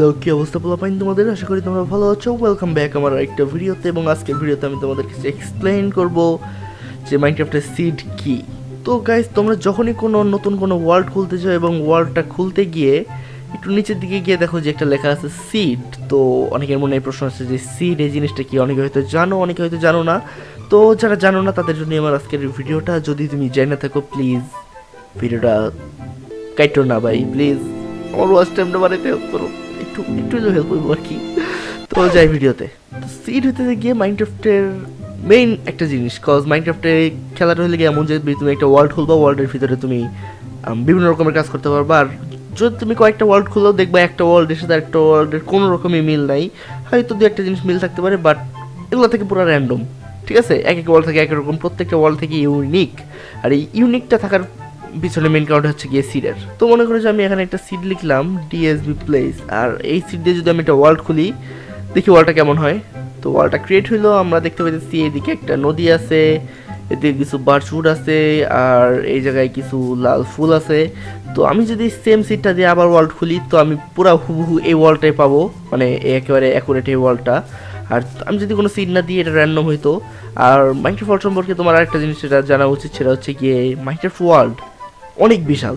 Hello কি অবস্থা বলা পাইন তোমাদের? আশা করি তোমরা ভালো আছো। ওয়েলকাম ব্যাক আমার একটা ভিডিওতে এবং আজকের ভিডিওতে আমি তোমাদের কাছে এক্সপ্লেইন করব যে মাইনক্রাফটের সিড কি। তো গাইজ তোমরা যখনই কোনো নতুন কোনো ওয়ার্ল্ড খুলতে চাও এবং ওয়ার্ল্ডটা খুলতে গিয়ে একটু নিচের দিকে গিয়ে দেখো যে একটা লেখা আছে সিড তো অনেকের মনে এই প্রশ্ন আছে যে সিড এই জিনিসটা কি? অনেকে হয়তো জানো, অনেকে হয়তো জানো না। তো যারা জানো না, তাদের জন্য আমার আজকের ভিডিওটা। যদি তুমি জেনে থাকো প্লিজ ভিডিওটা কাইটো না ভাই প্লিজ আমার ওয়াচ টাইমটা করো একটু একটু হেল্প করব আর কি। তো যাই ভিডিওতে। তো সিড হতে গিয়ে মাইনক্রাফটের মেইন একটা জিনিস কজ মাইনক্রাফটে খেলাটা হলে গিয়ে এমন যে তুমি একটা ওয়ার্ল্ড খুলবা ওয়ার্ল্ডের ভিতরে তুমি বিভিন্ন রকমের কাজ করতে পারবা। আর যদি তুমি কয়েকটা ওয়ার্ল্ড খুলো, দেখবা একটা ওয়ার্ল্ডের সাথে একটা ওয়ার্ল্ডের কোনো রকমই মিল নাই। হয়তো দু একটা জিনিস মিল থাকতে পারে বাট এগুলো থেকে পুরো র্যান্ডম ঠিক আছে? এক এক ওয়ার্ল্ড থেকে এক রকম, প্রত্যেকটা ওয়ার্ল্ড থেকে ইউনিক আর এই ইউনিকটা থাকার পিছনে মেন কারণ হচ্ছে গিয়ে সিডের তো মনে করো যে আমি এখানে একটা সিড লিখলাম ডিএসবি প্লেস আর এই সিড দিয়ে যদি আমি একটা ওয়ার্ল্ড খুলি, দেখি ওয়ার্ল্ডটা কেমন হয়। তো ওয়ার্ল্ডটা ক্রিয়েট হইল, আমরা দেখতে পাইতেছি এইদিকে একটা নদী আছে এদিকে কিছু বার্চুড আছে, আর এই জায়গায় কিছু লাল ফুল আছে। তো আমি যদি সেম সিটটা দিয়ে আবার ওয়ার্ল্ড খুলি, তো আমি পুরো হুবহু এই ওয়ার্ল্ডটাই পাবো মানে একেবারে অ্যাকুরেট এই ওয়ার্ল্ডটা আর আমি যদি কোনো সিট না দিই, এটা র্যান্ডম হইতো। আর মাইক্রোফল্ট সম্পর্কে তোমার আরেকটা জিনিস সেটা জানা উচিত, সেটা হচ্ছে গিয়ে মাইক্রোফ ওয়ার্ল্ড অনেক বিশাল।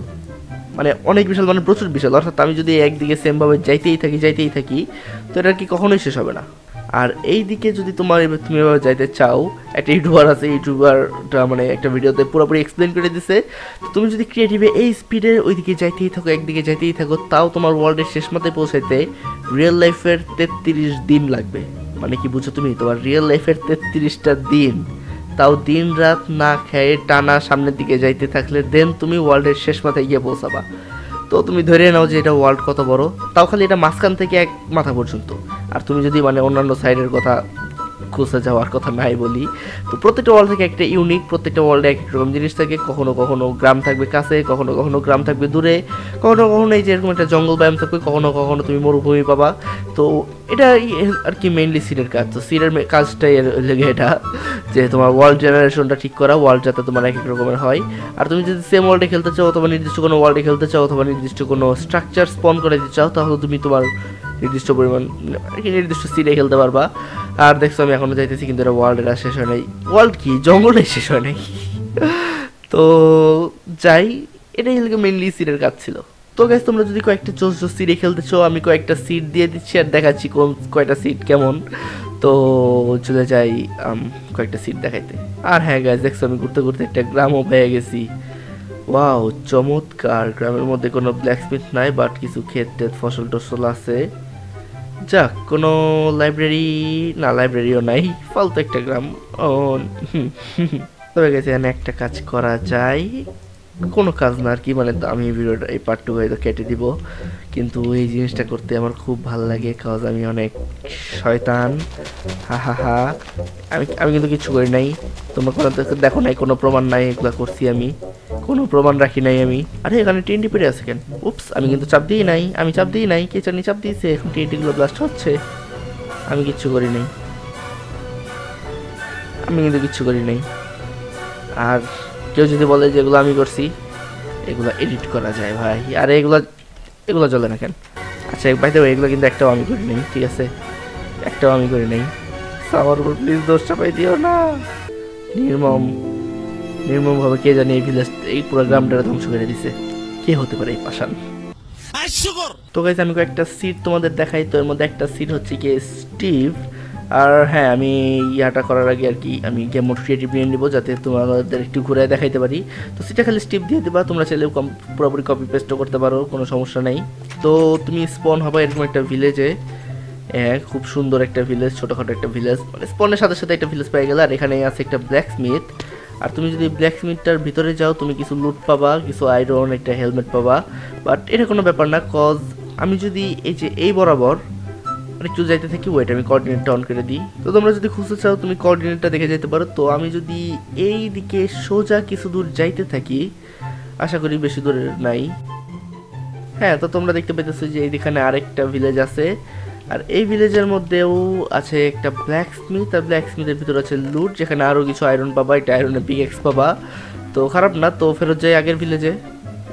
মানে অনেক বিশাল মানে প্রচুর বিশাল। অর্থাৎ আমি যদি একদিকে সেমভাবে যাইতেই থাকি যাইতেই থাকি, তো এটা কি কখনোই শেষ হবে না। আর এই দিকে যদি তোমার তুমি এভাবে যাইতে চাও, একটা ইউটিউবার আছে, ইউটিউবারটা মানে একটা ভিডিওতে পুরোপুরি এক্সপ্লেন করে দিছে, তো তুমি যদি ক্রিয়েটিভে এই স্পিডে ওইদিকে যাইতেই থাকো, একদিকে যাইতেই থাকো, তাও তোমার ওয়ার্ল্ডের শেষ মাথায় পৌঁছাইতে রিয়েল লাইফের তেত্রিশ দিন লাগবে। মানে কি বুঝো তুমি? তোমার রিয়েল লাইফের তেত্রিশটা দিন। তাও দিন রাত না খেয়ে টানা সামনের দিকে যাইতে থাকলে দেন তুমি ওয়ার্ল্ডের শেষ মাথায় গিয়ে পৌঁছাবা। তো তুমি ধরে নাও যে এটা ওয়ার্ল্ড কত বড়, তাও খালি এটা মাঝখান থেকে এক মাথা পর্যন্ত। আর তুমি যদি মানে অন্যান্য সাইডের কথা খুঁজে যাওয়ার কথা নাই বলি। তো প্রত্যেকটা ওয়ার্ল্ড থেকে একটা ইউনিক প্রত্যেকটা ওয়ার্ল্ডে এক রকম জিনিস থাকে। কখনো কখনো গ্রাম থাকবে কাছে, কখনো কখনো গ্রাম থাকবে দূরে, কখনো কখনো এই যে এরকম একটা জঙ্গল ব্যায়াম থাকবে, কখনো কখনো তুমি মরুভূমি পাবা। তো এটা আর কি মেইনলি সিডের কাজ। তো সিডের কাজটাই লেগে এটা, যে তোমার ওয়ার্ল্ড জেনারেশনটা ঠিক করা ওয়ার্ল্ড যাতে তোমার এক এক রকমের হয়। আর তুমি যদি সেম ওয়ার্ল্ডে খেলতে চাও, অথবা নির্দিষ্ট কোনো ওয়ার্ল্ডে খেলতে চাও, অথবা নির্দিষ্ট কোনো স্ট্রাকচার স্পন করে দিতে চাও, তাহলে তুমি তোমার নির্দিষ্ট পরিমাণ নির্দিষ্ট সিডে খেলতে পারবা। আর দেখছ, আমি এখনও যাইতেছি, কিন্তু এটা ওয়ার্ল্ডের আর শেষ হয় নাই। ওয়ার্ল্ড কি? জঙ্গলটাই শেষ হয় নাই। তো যাই, এটাই মেনলি সিডের কাজ ছিল। তো গাইজ তোমরা যদি কয়েকটা চোস চোস সিটে খেলতে চাও, আমি কয়েকটা সিট দিয়ে দিচ্ছি আর দেখাচ্ছি কোন, কয়টা সিট কেমন। তো চলে যাই কয়েকটা সিট দেখাইতে। আর হ্যাঁ গাইজ দেখছ, আমি ঘুরতে ঘুরতে একটা গ্রামও পেয়ে গেছি। ওয়াও চমৎকার। গ্রামের মধ্যে কোনো ব্ল্যাক ব্ল্যাকস্মিথ নাই বাট কিছু ক্ষেত ফসল টসল আছে। যাক, কোনো লাইব্রেরি না লাইব্রেরিও নাই, ফালতু একটা গ্রাম। ও। তবে গেছে এখানে একটা কাজ করা যায়। কোনো কাজ না আর কি মানে আমি ভিডিওটা এই পার্টটু হয়তো কেটে দিব। কিন্তু এই জিনিসটা করতে আমার খুব ভালো লাগে কাজ আমি অনেক শয়তান। হা হা হা। আমি আমি কিন্তু কিছু করি নাই। তোমরা কোনো, দেখো নাই, কোনো প্রমাণ নাই, এগুলো করছি আমি। কোনো প্রমাণ রাখি নাই আমি। আরে, এখানে টিএনটি পেরে আছে কেন? উপস আমি কিন্তু চাপ দিই নাই, আমি চাপ দিই নাই, কে জানি চাপ দিয়েছে, এখন টিএনটিগুলো ব্লাস্ট হচ্ছে। আমি কিচ্ছু করি নাই। আমি কিন্তু কিচ্ছু করি নাই। আর কেউ যদি বলে যে এগুলো আমি করছি, এগুলো এডিট করা যায় ভাই। আর এগুলো এগুলো চলে না কেন? আচ্ছা ভাই বাইতে এগুলো কিন্তু একটাও আমি করি নাই, ঠিক আছে? একটাও আমি করি নাই। আমার প্লিজ দোষ চাপাই দিও না। নির্মম। নির্মম ভাবে কে জানি এই ভিলেজ এই পুরো গ্রামটা ধ্বংস করে দিছে। কে হতে পারে এই পাশান তো গাইজ আমি কয়েকটা সিট তোমাদের দেখাই। তো এর মধ্যে একটা সিট হচ্ছে কি স্টিভ। আর হ্যাঁ আমি ইয়াটা করার আগে আর কি আমি গেম মোড ক্রিয়েটিভ নিয়ে নিবো যাতে তোমাদের একটু ঘুরে দেখাইতে পারি। তো সেটা খালি স্টিভ দিয়ে দেবা তোমরা চাইলে পুরোপুরি কপি পেস্টও করতে পারো কোনো সমস্যা নেই। তো তুমি স্পন হবে এরকম একটা ভিলেজে হ্যাঁ খুব সুন্দর একটা ভিলেজ ছোটোখাটো একটা ভিলেজ মানে স্পনের সাথে সাথে একটা ভিলেজ পেয়ে গেলে আর এখানে আছে একটা ব্ল্যাক স্মিথ আর তুমি যদি ব্ল্যাক স্মিথটার ভিতরে যাও, তুমি কিছু লুট পাবা, কিছু আয়রন একটা হেলমেট পাবা। বাট এটা কোনো ব্যাপার না কজ আমি যদি এই যে এই বরাবর মানে একটু যাইতে থাকি ওয়েট আমি কোঅর্ডিনেটটা অন করে দিই। তো তোমরা যদি খুঁজতে চাও, তুমি কোঅর্ডিনেটটা দেখে যেতে পারো। তো আমি যদি এই দিকে সোজা কিছু দূর যাইতে থাকি, আশা করি বেশি দূরে নাই। হ্যাঁ তো তোমরা দেখতে পেতেছো যে এইখানে আরেকটা ভিলেজ আছে। আর এই ভিলেজের মধ্যেও আছে একটা ব্ল্যাক স্মিথ আর ব্ল্যাক স্মিথের ভিতরে আছে লুট যেখানে আরও কিছু আয়রন পাবা একটা আয়রনের পিক এক্স পাবা। তো খারাপ না, তো ফেরত যাই আগের ভিলেজে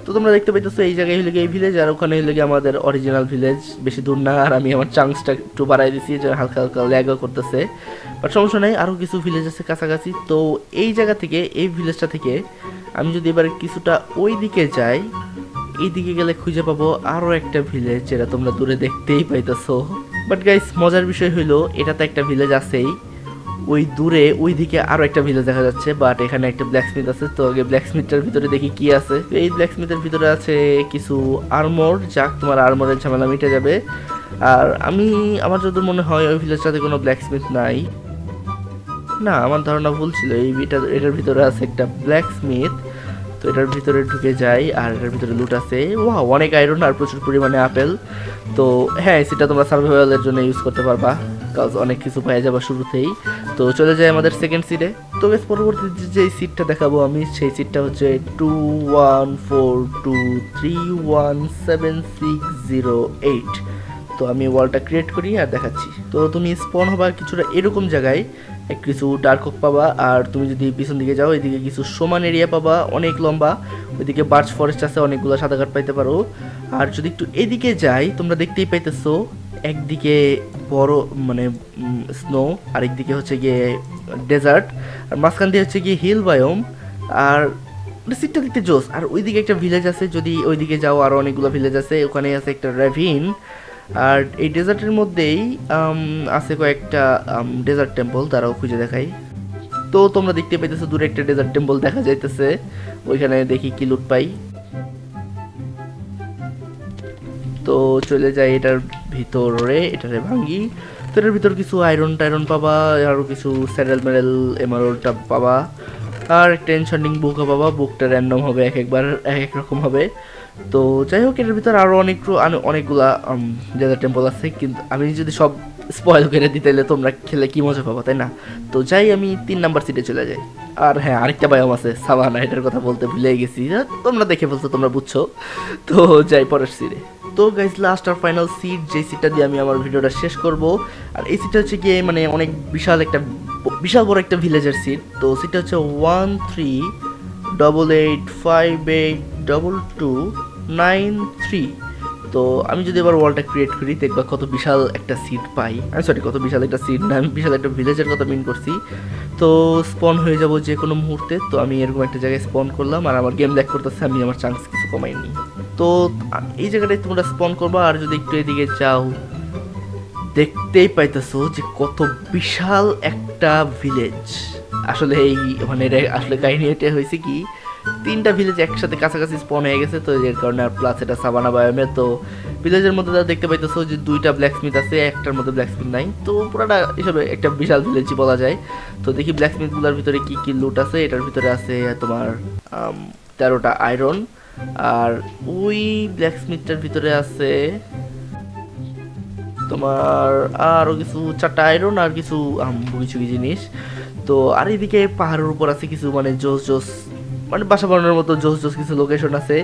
তো তোমরা দেখতে পাইতেছো, এই জায়গায় হলে গিয়ে এই ভিলেজ আর ওখানে হলে গিয়ে আমাদের অরিজিনাল ভিলেজ বেশি দূর না, আর আমি আমার চান্সটা একটু বাড়াই দিছি যে হালকা হালকা ল্যাগও করতেছে। বাট সমস্যা নেই আরও কিছু ভিলেজ আছে কাছাকাছি। তো এই জায়গা থেকে, এই ভিলেজটা থেকে, আমি যদি এবার কিছুটা ওই দিকে যাই এই দিকে গেলে খুঁজে পাবো আরও একটা ভিলেজ যেটা তোমরা দূরে দেখতেই পাইতেছো। বাট গাইস মজার বিষয় হইল এটা তো একটা ভিলেজ আছেই। ওই দূরে ওই দিকে আরও একটা ভিলেজ দেখা যাচ্ছে বাট এখানে একটা ব্ল্যাকস্মিথ আছে। তো আগে ব্ল্যাকস্মিথটার ভিতরে দেখি কি আছে। এই ব্ল্যাকস্মিথের ভিতরে আছে কিছু আর্মর যাক, তোমার আর্মরের ঝামেলা মিটে যাবে। আর আমি, আমার যদি মনে হয়, ওই ভিলেজটাতে কোনো ব্ল্যাকস্মিথ নাই। না, আমার ধারণা ভুল ছিল। এই এটার ভিতরে আছে একটা ব্ল্যাকস্মিথ তো এটার ভিতরে ঢুকে যাই, আর এটার ভিতরে লুট আছে। ওয়া অনেক আয়রন আর প্রচুর পরিমাণে আপেল তো হ্যাঁ সেটা তোমরা সার্ভাইভালের জন্য ইউজ করতে পারবা কাজ অনেক কিছু পেয়ে যাবা শুরুতেই। তো চলে যায় আমাদের সেকেন্ড সিটে তো বেশ পরবর্তীতে যে সিটটা দেখাবো আমি, সেই সিটটা হচ্ছে two one four two three one seven six zero eight তো আমি ওয়ালটা ক্রিয়েট করি আর দেখাচ্ছি। তো তুমি স্পন হবা কিছুটা এরকম জায়গায়। কিছু ডার্ক ওক পাবা, আর তুমি যদি পিছন দিকে যাও, এদিকে কিছু সমান এরিয়া পাবা, অনেক লম্বা। ওইদিকে বার্চ ফরেস্ট আছে, অনেকগুলো সাদা কাঠ পাইতে পারো। আর যদি একটু এদিকে যাই, তোমরা দেখতেই পাইতেছো, একদিকে বড় মানে স্নো আর একদিকে হচ্ছে গিয়ে ডেজার্ট আর মাঝখান দিয়ে হচ্ছে গিয়ে হিল বায়োম আর সিটটা দেখতে জোস। আর ওইদিকে একটা ভিলেজ আছে, যদি ওইদিকে যাও আরও অনেকগুলো ভিলেজ আছে, ওখানে আছে একটা রেভিন আর এই ডেজার্টের মধ্যেই আছে কয়েকটা ডেজার্ট টেম্পল, তারাও খুঁজে দেখাই। তো তোমরা দেখতে পাইতেছো, দূরে একটা ডেজার্ট টেম্পল দেখা যাইতেছে। ওইখানে দেখি কি লুট পাই। তো চলে যাই এটার ভিতরে, এটারে ভাঙ্গি। তো এটার ভিতর কিছু আয়রন টাইরন পাবা আরও কিছু স্যাডেল মেডেল এমারোলটা পাবা। আর একটা এনশান্ডিং বুকও পাবা, বুকটা র্যান্ডম হবে, এক একবার, এক এক রকম হবে। তো যাই হোক এটার ভিতরে আরও অনেক অনেকগুলা ডেজার্ট টেম্পল আছে, কিন্তু আমি যদি সব স্পয়েল করে দিতে তাহলে তোমরা খেলে কি মজা পাবো, তাই না? তো যাই, আমি তিন নাম্বার সিটে চলে যাই। আর হ্যাঁ আরেকটা বায়াম আছে সাবানা এটার কথা বলতে ভুলে গেছি। তোমরা দেখে ফেলছো, তোমরা বুঝছ। তো যাই, পরের সিটে তো গাইজ লাস্ট আর ফাইনাল সিট যে সিটটা দিয়ে আমি আমার ভিডিওটা শেষ করব। আর এই সিটটা হচ্ছে গিয়ে মানে অনেক বিশাল একটা, বিশাল বড় একটা ভিলেজের সিট তো সিটটা হচ্ছে one three double eight five eight double two nine three. তো আমি যদি এবার ওয়ালটা ক্রিয়েট করি, দেখবা কত বিশাল একটা সিট পাই। আমি সরি কত বিশাল একটা সিট না, আমি বিশাল একটা ভিলেজের কথা মিন করছি। তো স্পন হয়ে যাব যে কোনো মুহূর্তে। তো আমি এরকম একটা জায়গায় স্পন করলাম আর আমার গেম দেখ করতেছে, আমি আমার চান্স কিছু কমাইনি তো এই জায়গাটায় তোমরা স্পন করবা আর যদি একটু এদিকে যাও, দেখতেই পাইতেছো যে কত বিশাল একটা ভিলেজ আসলে এই মানে আসলে কাহিনী এটা হয়েছে কি তিনটা ভিলেজ একসাথে কাছাকাছি স্পন হয়ে গেছে, তো এর কারণে আর প্লাস এটা সাবানা বায়োমে তো ভিলেজের মধ্যে তারা দেখতে পাইতেছো যে দুইটা ব্ল্যাকস্মিথ আছে, একটার মধ্যে ব্ল্যাকস্মিথ নাই, তো পুরোটা হিসাবে একটা বিশাল ভিলেজই বলা যায়। তো দেখি ব্ল্যাকস্মিথগুলোর ভিতরে কি কি লুট আছে, এটার ভিতরে আছে তোমার তেরোটা আয়রন আর ওই ব্ল্যাকস্মিথটার ভিতরে আছে তোমার আরও কিছু, চারটা আয়রন আর কিছু কিছু জিনিস। তো আর এদিকে পাহাড়ের উপর আছে কিছু মানে জোস জোস মানে বাসা বানানোর মতো জোস জোস কিছু লোকেশন আছে।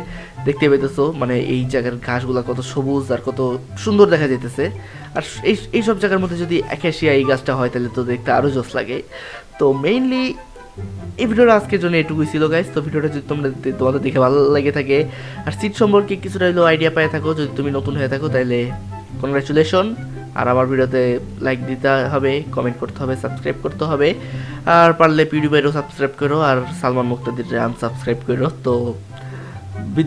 দেখতে পেতেছো মানে এই জায়গার ঘাসগুলো কত সবুজ আর কত সুন্দর দেখা যাইতেছে। আর এই এই সব জায়গার মধ্যে যদি একাশিয়া এই গাছটা হয়, তাহলে তো দেখতে আরও জোস লাগে। তো মেইনলি এই ভিডিওটা আজকের জন্য এটুকুই ছিল গাইস তো ভিডিওটা যদি তোমরা তোমাদের দেখে ভালো লাগে থাকে, আর সিট সম্পর্কে কিছুটা হলেও আইডিয়া পেয়ে থাকো। যদি তুমি নতুন হয়ে থাকো, তাহলে কংগ্রাচুলেশন আর আমার ভিডিওতে লাইক দিতে হবে কমেন্ট করতে হবে সাবস্ক্রাইব করতে হবে। আর পারলে পিউডিবাইরও সাবস্ক্রাইব করো আর সালমান মুক্তাদির আনসাবস্ক্রাইব করো। তো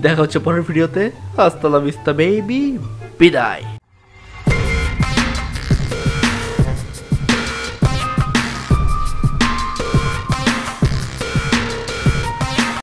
দেখা হচ্ছে পরের ভিডিওতে। আস্তালা বিস্তা বেবি বিদায়।